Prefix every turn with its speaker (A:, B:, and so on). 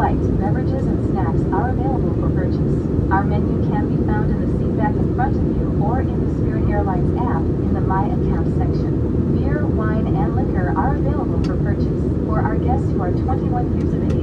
A: beverages and snacks are available for purchase. Our menu can be found in the seat back in front of you or in the Spirit Airlines app in the My Account section. Beer, wine, and liquor are available for purchase. For our guests who are 21 years of age,